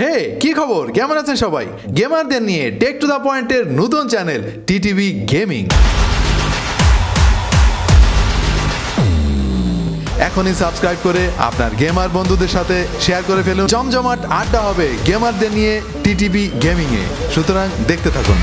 হে, কি খবর? কেমন আছেন সবাই? গেমারদের নিয়ে টেক টু দ্য পয়েন্টের নতুন চ্যানেল টিটিভি গেমিং। এখনই সাবস্ক্রাইব করে আপনার গেমার বন্ধুদের সাথে শেয়ার করে ফেলুন। জমজমাট আড্ডা হবে গেমারদের নিয়ে টিটিভি গেমিং এ সুতরাং দেখতে থাকুন।